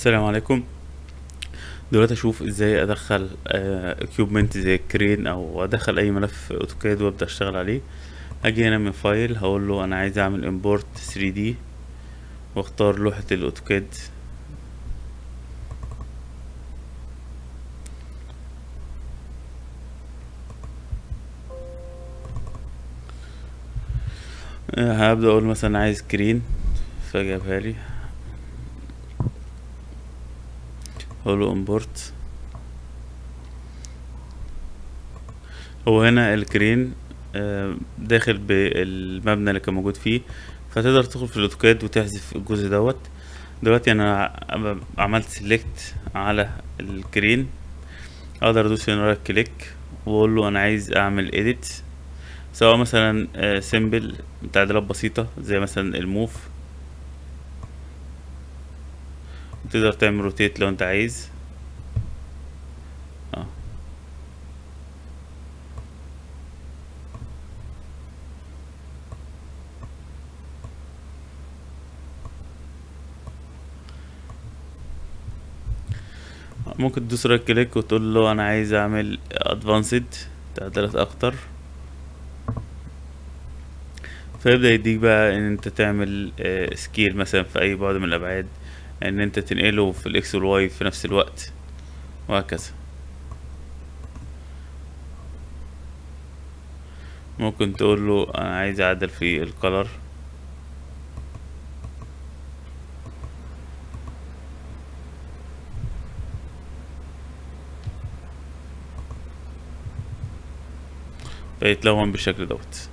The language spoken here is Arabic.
السلام عليكم. دلوقتي أشوف إزاي أدخل equipment زي ال crane أو أدخل أي ملف AutoCAD وأبدأ أشتغل عليه. أجي هنا من file هقول له أنا عايز أعمل import 3D وأختار لوحة ال AutoCAD آه، هبدأ أقول مثلا عايز crane فجابها لي. له import. هو هنا ال crane آه، داخل بالمبنى اللي كان موجود فيه. فتقدر تدخل في ال AutoCAD وتحذف الجزء دوت. دلوقتي أنا عملت select على ال crane أقدر أدوس هنا right click وأقول له أنا عايز أعمل edit. سواء مثلا simple تعديلات بسيطة زي مثلا ال move. تقدر تعمل rotate لو انت عايز. آه. ممكن تدوس right click وتقول له أنا عايز أعمل advanced تعديلات أكتر. فيبدأ يديك بقى إن أنت تعمل scale مثلا في أي بعد من الأبعاد. إن أنت تنقله في ال X وال Y في نفس الوقت. وهكذا. ممكن تقول له أنا عايز أعدل في ال color فيتلون بالشكل دوت.